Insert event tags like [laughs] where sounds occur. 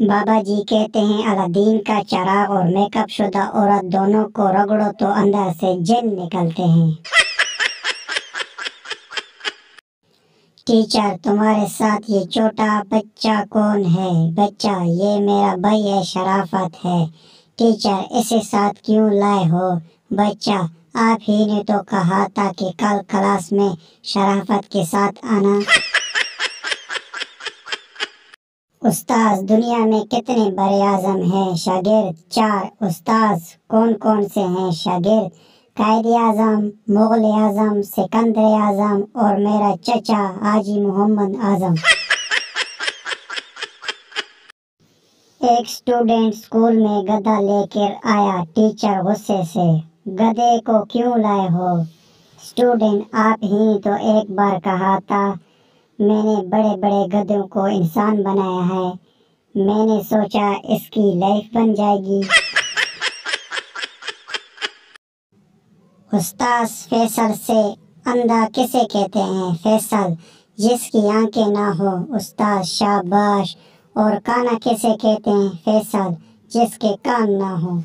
بابا جی کہتے ہیں، الدین کا چراغ اور میک اپ شدہ عورت دونوں کو رگڑو تو اندر سے جن نکلتے ہیں۔ [laughs] ٹیچر تمہارے ساتھ یہ چھوٹا بچہ کون ہے؟ بچہ، یہ میرا بھائی ہے، شرافت ہے۔ ٹیچر اسے ساتھ کیوں لائے ہو؟ بچہ، آپ ہی نے تو کہا تھا کہ کل کلاس میں شرافت کے ساتھ آنا۔ استاذ، دنیا میں کتنے بڑے اعظم ہیں؟ شاگرد، چار استاذ، کون کون سے ہیں شاگرد؟ قائد اعظم، مغل اعظم، سکندر اعظم اور میرا چچا حاجی محمد اعظم۔ ایک اسٹوڈنٹ اسکول میں گدا لے کر آیا ٹیچر غصے سے۔ گدے کو کیوں لائے ہو؟ اسٹوڈنٹ آپ ہی تو ایک بار کہا تھا میں نے بڑے بڑے گدوں کو انسان بنایا ہے۔ میں نے سوچا اس کی لائف بن جائے گی۔ استاذ فیصل سے اندھا کسے کہتے ہیں؟ فیصل، جس کی آنکھیں نہ ہو استاذ شاباش، اور کانا کسے کہتے ہیں؟ فیصل، جس کے کان نہ ہو